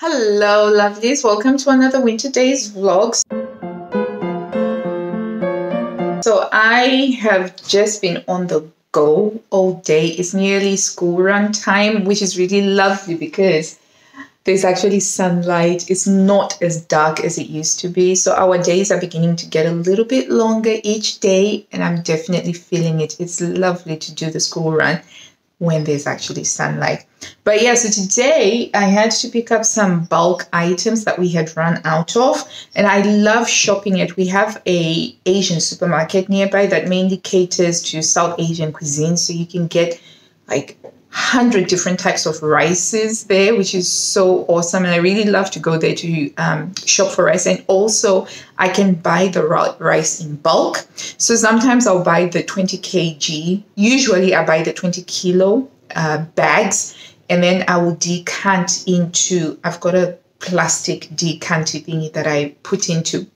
Hello, lovelies. Welcome to another Winter Days vlogs. So I have just been on the go all day. It's nearly school run time, which is really lovely because there's actually sunlight. It's not as dark as it used to be. So our days are beginning to get a little bit longer each day, and I'm definitely feeling it. It's lovely to do the school run when there's actually sunlight. But yeah, so today I had to pick up some bulk items that we had run out of, and I love shopping it. We have a Asian supermarket nearby that mainly caters to South Asian cuisine, so you can get like hundred different types of rices there, which is so awesome. And I really love to go there to um, shop for rice. And also, I can buy the rice in bulk. So sometimes I'll buy the 20 kg. Usually, I buy the 20 kilo uh, bags, and then I will decant into. I've got a plastic decanter thingy that I put into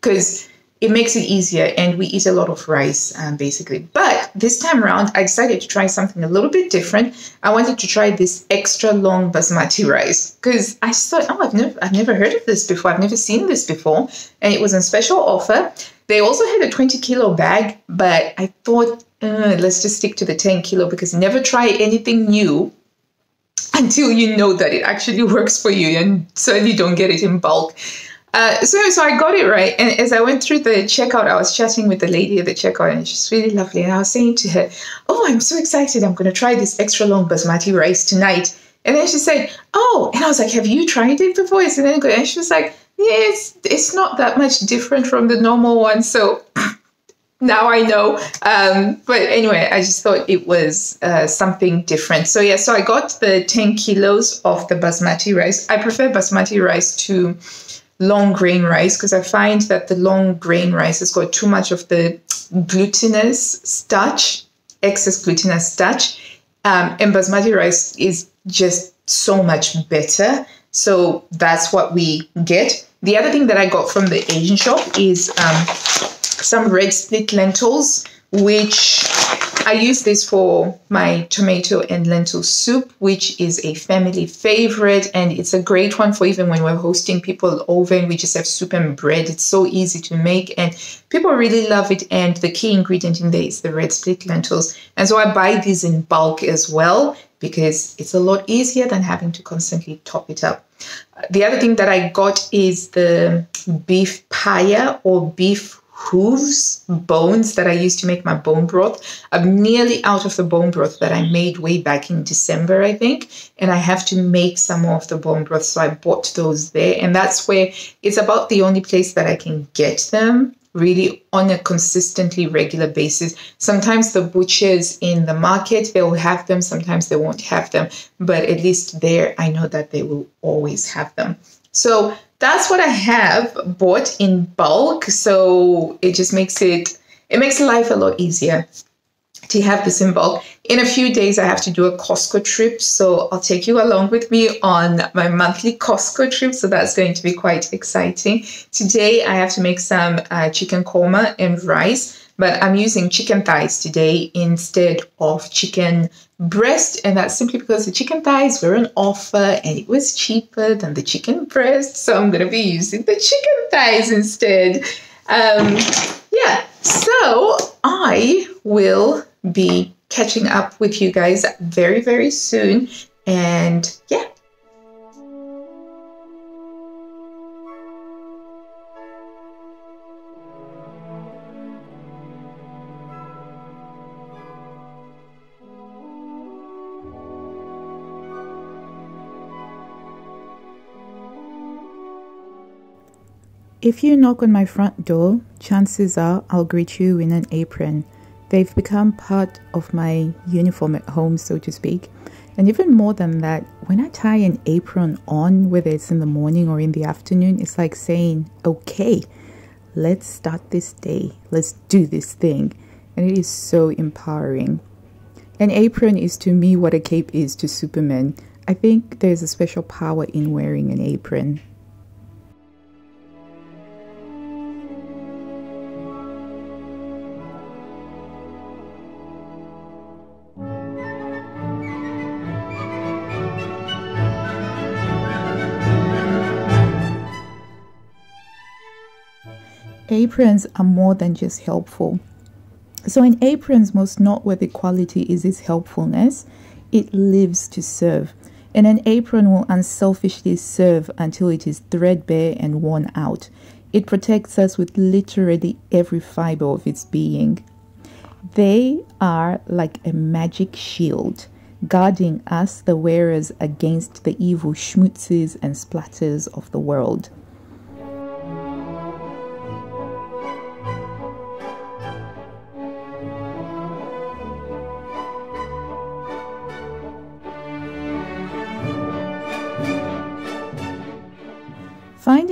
because it makes it easier and we eat a lot of rice um, basically. But this time around i decided to try something a little bit different. I wanted to try this extra long basmati rice because i thought oh i've never i've never heard of this before. I've never seen this before. And it was on special offer. They also had a 20 kilo bag but i thought uh, let's just stick to the 10 kilo because never try anything new until you know that it actually works for you and certainly don't get it in bulk uh, so, so I got it right. And as I went through the checkout, I was chatting with the lady at the checkout, and she's really lovely. And I was saying to her, "Oh, I'm so excited! I'm going to try this extra long basmati rice tonight." And then she said, "Oh," and I was like, "Have you tried it before?" And then and she was like, "Yes, yeah, it's, it's not that much different from the normal one." So now I know. Um, but anyway, I just thought it was uh, something different. So yeah, so I got the 10 kilos of the basmati rice. I prefer basmati rice to long grain rice because I find that the long grain rice has got too much of the glutinous starch, excess glutinous starch. Um, and basmati rice is just so much better. So that's what we get. The other thing that I got from the Asian shop is um, some red split lentils, which I use this for my tomato and lentil soup, which is a family favorite. And it's a great one for even when we're hosting people over and we just have soup and bread. It's so easy to make and people really love it. And the key ingredient in there is the red split lentils. And so I buy these in bulk as well because it's a lot easier than having to constantly top it up. The other thing that I got is the beef paya or beef hooves, bones that I used to make my bone broth. I'm nearly out of the bone broth that I made way back in December, I think, and I have to make some more of the bone broth. So I bought those there, and that's where it's about the only place that I can get them really on a consistently regular basis. Sometimes the butchers in the market they'll have them, sometimes they won't have them, but at least there I know that they will always have them. So that's what I have bought in bulk. So it just makes it it makes life a lot easier to have this in bulk. In a few days, I have to do a Costco trip. So I'll take you along with me on my monthly Costco trip. So that's going to be quite exciting. Today, I have to make some uh, chicken korma and rice but I'm using chicken thighs today instead of chicken breast. And that's simply because the chicken thighs were on offer and it was cheaper than the chicken breast. So I'm going to be using the chicken thighs instead. Um, yeah, so I will be catching up with you guys very, very soon. And yeah, If you knock on my front door, chances are I'll greet you in an apron. They've become part of my uniform at home, so to speak. And even more than that, when I tie an apron on, whether it's in the morning or in the afternoon, it's like saying, okay, let's start this day, let's do this thing. And it is so empowering. An apron is to me what a cape is to Superman. I think there's a special power in wearing an apron. Aprons are more than just helpful. So, in aprons, most noteworthy quality is its helpfulness. It lives to serve. And an apron will unselfishly serve until it is threadbare and worn out. It protects us with literally every fiber of its being. They are like a magic shield, guarding us, the wearers, against the evil schmutzes and splatters of the world.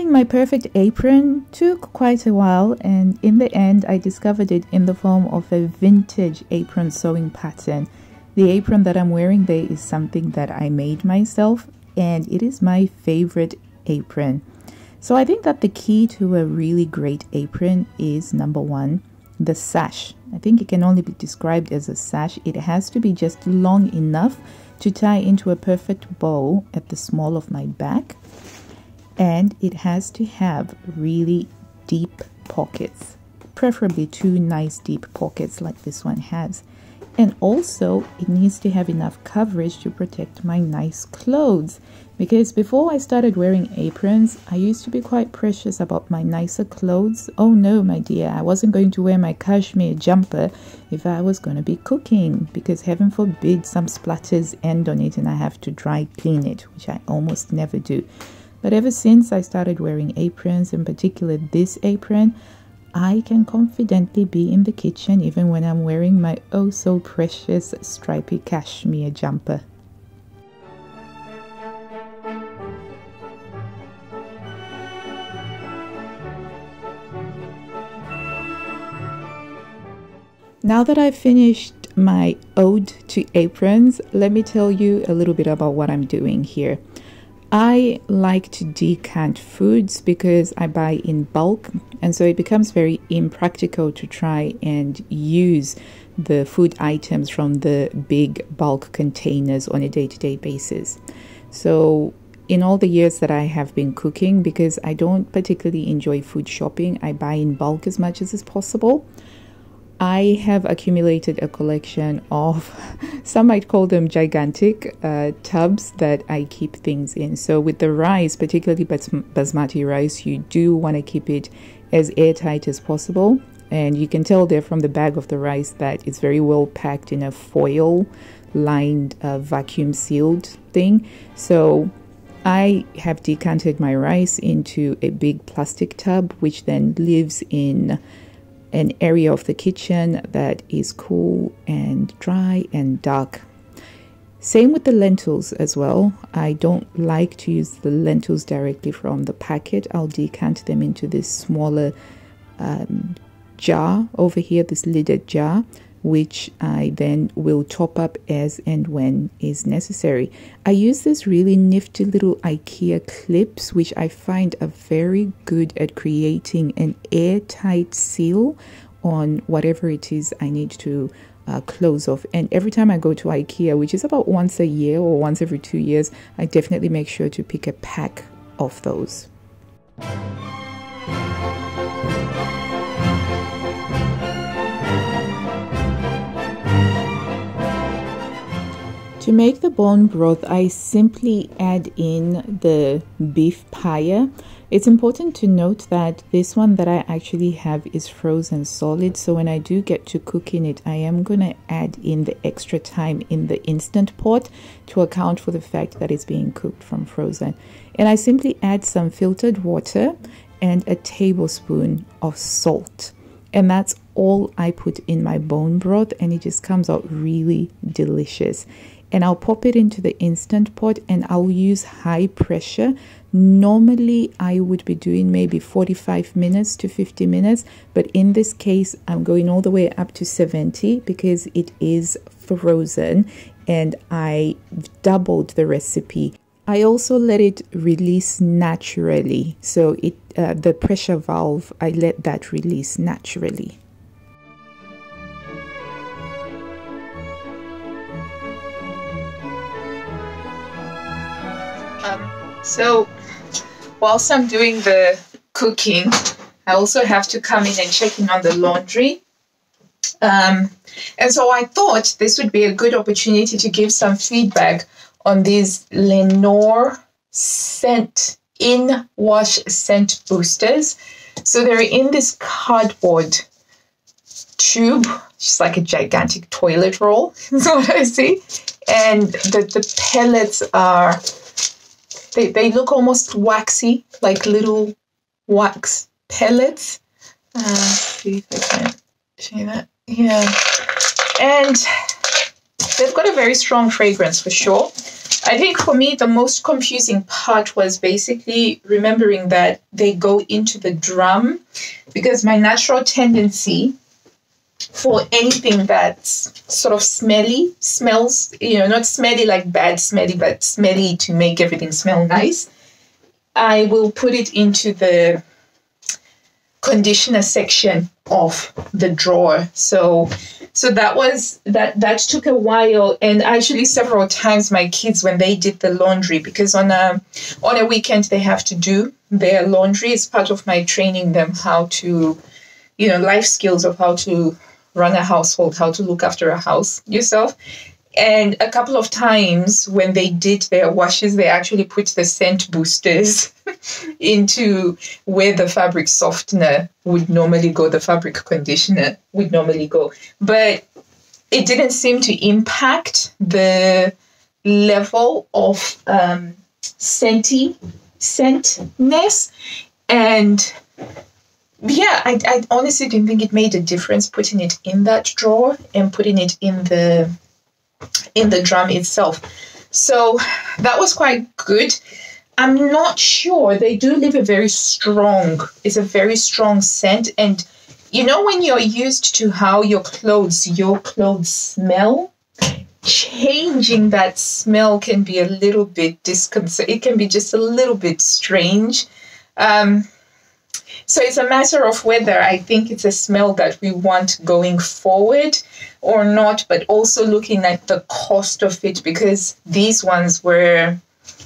My perfect apron took quite a while, and in the end, I discovered it in the form of a vintage apron sewing pattern. The apron that I'm wearing there is something that I made myself, and it is my favorite apron. So, I think that the key to a really great apron is number one, the sash. I think it can only be described as a sash, it has to be just long enough to tie into a perfect bow at the small of my back and it has to have really deep pockets, preferably two nice deep pockets like this one has. And also, it needs to have enough coverage to protect my nice clothes. Because before I started wearing aprons, I used to be quite precious about my nicer clothes. Oh no, my dear, I wasn't going to wear my cashmere jumper if I was going to be cooking. Because heaven forbid some splatters end on it and I have to dry clean it, which I almost never do. But ever since I started wearing aprons, in particular this apron, I can confidently be in the kitchen even when I'm wearing my oh so precious stripy cashmere jumper. Now that I've finished my ode to aprons, let me tell you a little bit about what I'm doing here. I like to decant foods because I buy in bulk, and so it becomes very impractical to try and use the food items from the big bulk containers on a day to day basis. So, in all the years that I have been cooking, because I don't particularly enjoy food shopping, I buy in bulk as much as is possible. I have accumulated a collection of, some might call them gigantic uh, tubs that I keep things in. So, with the rice, particularly bas- basmati rice, you do want to keep it as airtight as possible. And you can tell there from the bag of the rice that it's very well packed in a foil lined, uh, vacuum sealed thing. So, I have decanted my rice into a big plastic tub, which then lives in an area of the kitchen that is cool and dry and dark. Same with the lentils as well. I don't like to use the lentils directly from the packet. I'll decant them into this smaller um, jar over here, this lidded jar, which I then will top up as and when is necessary. I use this really nifty little IKEA clips, which I find are very good at creating an airtight seal on whatever it is I need to uh, close off. And every time I go to IKEA, which is about once a year or once every two years, I definitely make sure to pick a pack of those. To make the bone broth, I simply add in the beef paya. It's important to note that this one that I actually have is frozen solid. So when I do get to cooking it, I am going to add in the extra time in the instant pot to account for the fact that it's being cooked from frozen. And I simply add some filtered water and a tablespoon of salt. And that's all I put in my bone broth and it just comes out really delicious and I'll pop it into the instant pot and I'll use high pressure. Normally, I would be doing maybe 45 minutes to 50 minutes, but in this case, I'm going all the way up to 70 because it is frozen and I doubled the recipe. I also let it release naturally. So it uh, the pressure valve, I let that release naturally. So, whilst I'm doing the cooking, I also have to come in and check in on the laundry. Um, and so I thought this would be a good opportunity to give some feedback on these Lenor scent in wash scent boosters. So they're in this cardboard tube, just like a gigantic toilet roll, is what I see. And the, the pellets are, they, they look almost waxy, like little wax pellets. Uh, see if I can show you that. Yeah. And they've got a very strong fragrance for sure. I think for me, the most confusing part was basically remembering that they go into the drum because my natural tendency for anything that's sort of smelly, smells, you know, not smelly like bad smelly, but smelly to make everything smell nice, I will put it into the conditioner section of the drawer. So so that was that that took a while and actually several times my kids when they did the laundry because on a on a weekend they have to do their laundry it's part of my training them how to you know life skills of how to run a household how to look after a house yourself and a couple of times when they did their washes, they actually put the scent boosters into where the fabric softener would normally go, the fabric conditioner would normally go. But it didn't seem to impact the level of um, scenty, scentness. And yeah, I, I honestly didn't think it made a difference putting it in that drawer and putting it in the in the drum itself. So that was quite good. I'm not sure. They do leave a very strong, it's a very strong scent. And you know, when you're used to how your clothes, your clothes smell, changing that smell can be a little bit disconcerting. It can be just a little bit strange. Um, so it's a matter of whether I think it's a smell that we want going forward or not, but also looking at the cost of it because these ones were,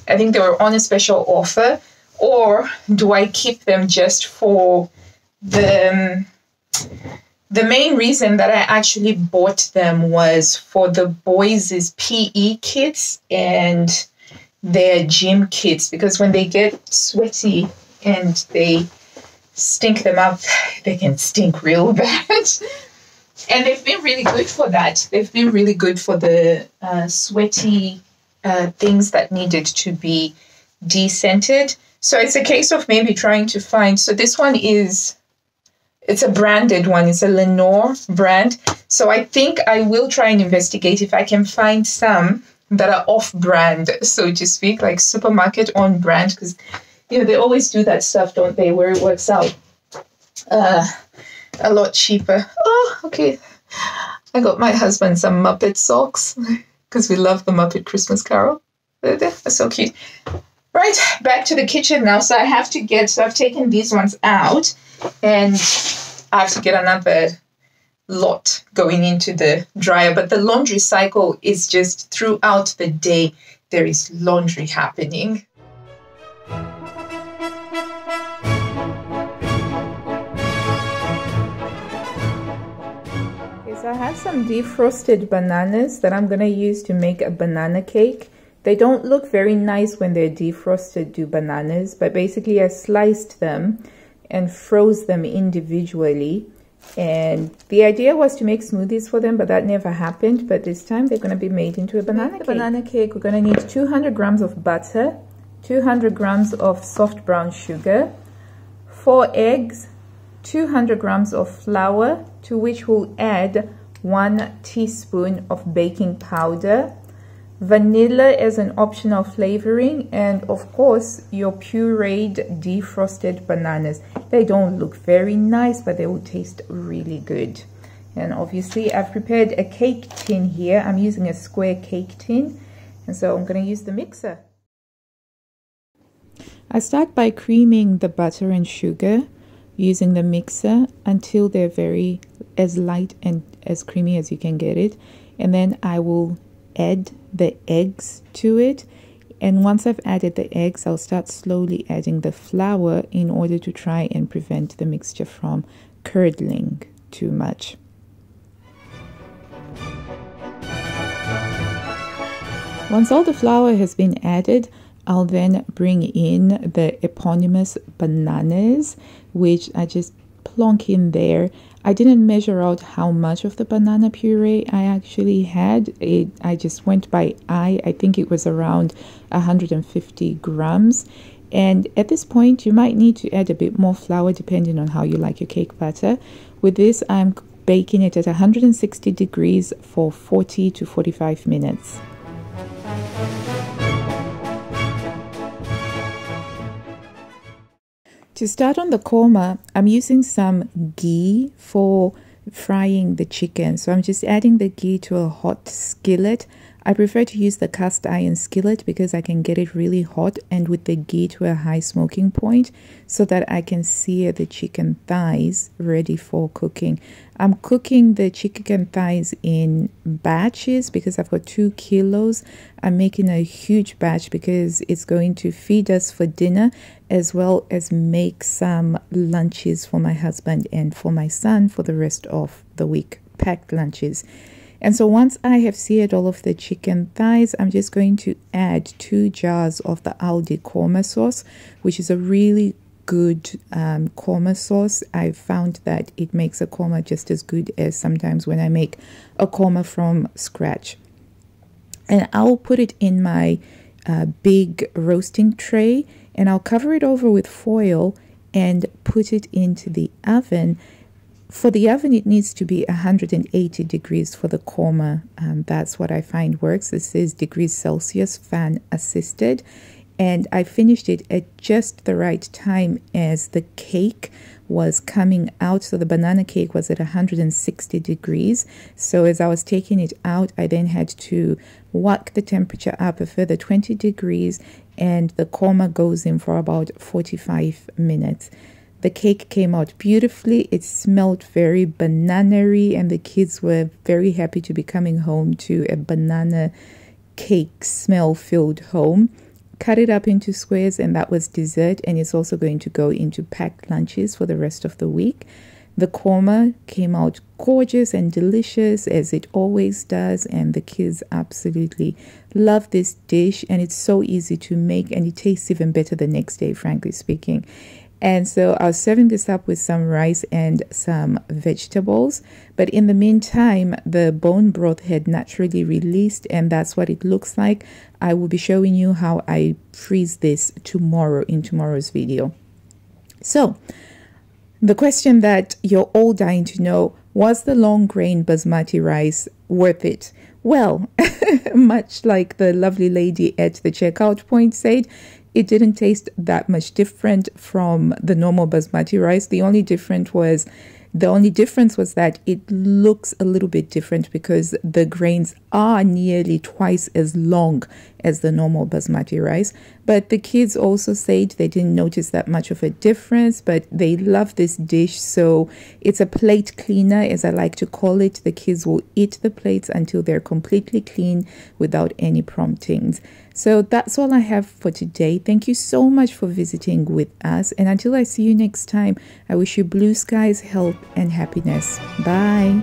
I think they were on a special offer. Or do I keep them just for the. Um, the main reason that I actually bought them was for the boys' PE kits and their gym kits because when they get sweaty and they stink them up, they can stink real bad. and they've been really good for that. They've been really good for the uh, sweaty uh, things that needed to be descented. So it's a case of maybe trying to find. So this one is, it's a branded one. It's a Lenor brand. So I think I will try and investigate if I can find some that are off brand, so to speak, like supermarket on brand, because you know, they always do that stuff, don't they, where it works out uh, a lot cheaper. Oh, okay. I got my husband some Muppet socks because we love the Muppet Christmas Carol. They're so cute. Right, back to the kitchen now. So I have to get, so I've taken these ones out and I have to get another lot going into the dryer. But the laundry cycle is just throughout the day, there is laundry happening. So I have some defrosted bananas that I'm going to use to make a banana cake. They don't look very nice when they're defrosted do bananas, but basically I sliced them and froze them individually. And the idea was to make smoothies for them, but that never happened. But this time they're going to be made into a banana cake. banana cake, we're going to need 200 grams of butter, 200 grams of soft brown sugar, 4 eggs, 200 grams of flour to which we'll add 1 teaspoon of baking powder, vanilla as an optional flavoring, and of course your pureed defrosted bananas. They don't look very nice, but they will taste really good. And obviously I've prepared a cake tin here. I'm using a square cake tin. And so I'm going to use the mixer. I start by creaming the butter and sugar using the mixer until they're very as light and as creamy as you can get it. And then I will add the eggs to it. And once I've added the eggs, I'll start slowly adding the flour in order to try and prevent the mixture from curdling too much. Once all the flour has been added, I'll then bring in the eponymous bananas, which I just plonk in there. I didn't measure out how much of the banana puree I actually had. It, I just went by eye. I think it was around 150 grams. And at this point, you might need to add a bit more flour depending on how you like your cake batter. With this, I'm baking it at 160 degrees for 40 to 45 minutes. To start on the korma, I'm using some ghee for frying the chicken. So I'm just adding the ghee to a hot skillet. I prefer to use the cast iron skillet because I can get it really hot and with the ghee to a high smoking point so that I can sear the chicken thighs ready for cooking. I'm cooking the chicken thighs in batches because I've got two kilos. I'm making a huge batch because it's going to feed us for dinner as well as make some lunches for my husband and for my son for the rest of the week, packed lunches. And so once I have seared all of the chicken thighs, I'm just going to add two jars of the Aldi korma sauce, which is a really good um, korma sauce. I've found that it makes a korma just as good as sometimes when I make a korma from scratch. And I'll put it in my uh, big roasting tray and I'll cover it over with foil and put it into the oven for the oven, it needs to be 180 degrees for the korma. Um, that's what I find works. This is degrees Celsius fan assisted. And I finished it at just the right time as the cake was coming out. So the banana cake was at 160 degrees. So as I was taking it out, I then had to walk the temperature up a further 20 degrees and the korma goes in for about 45 minutes. The cake came out beautifully. It smelled very bananary, and the kids were very happy to be coming home to a banana cake smell filled home. Cut it up into squares, and that was dessert. And it's also going to go into packed lunches for the rest of the week. The korma came out gorgeous and delicious as it always does, and the kids absolutely love this dish. And it's so easy to make, and it tastes even better the next day, frankly speaking. And so I was serving this up with some rice and some vegetables. But in the meantime, the bone broth had naturally released, and that's what it looks like. I will be showing you how I freeze this tomorrow in tomorrow's video. So, the question that you're all dying to know was the long grain basmati rice worth it? Well, much like the lovely lady at the checkout point said, it didn't taste that much different from the normal basmati rice. The only difference was the only difference was that it looks a little bit different because the grains are nearly twice as long as the normal basmati rice. But the kids also said they didn't notice that much of a difference, but they love this dish. So it's a plate cleaner, as I like to call it. The kids will eat the plates until they're completely clean without any promptings. So that's all I have for today. Thank you so much for visiting with us. And until I see you next time, I wish you blue skies, health, and happiness. Bye.